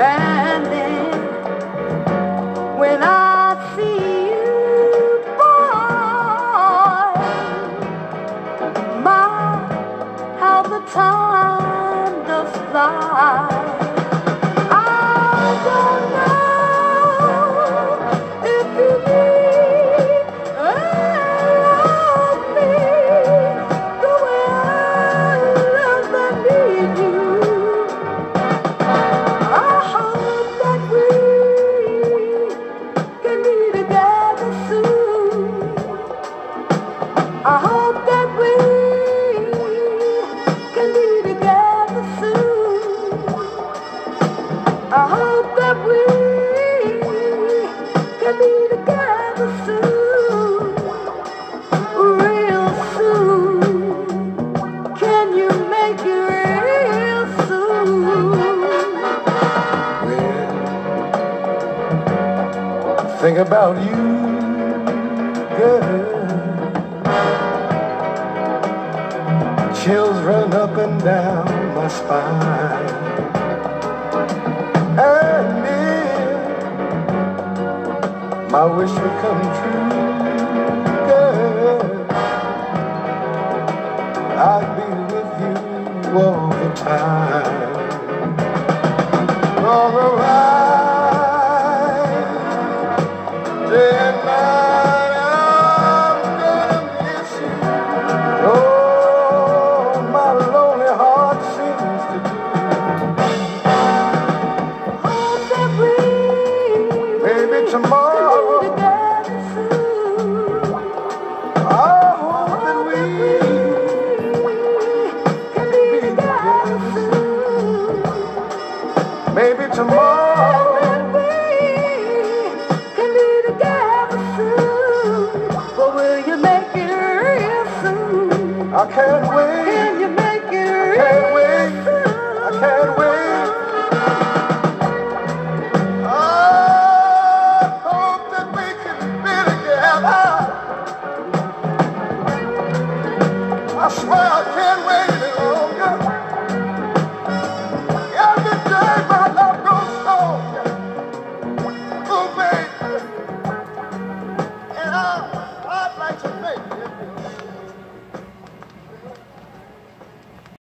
And then when I see you, how the time does fly. Think about you, girl. Chills run up and down my spine. And if my wish would come true, girl, I'd be with you all the time. All the right, day and night, I'm gonna miss you. Oh, my lonely heart sings to do. Hope that we. Maybe tomorrow, I can't wait. Can you make it real can't wait. I can't wait. I hope that we can be together. I swear I.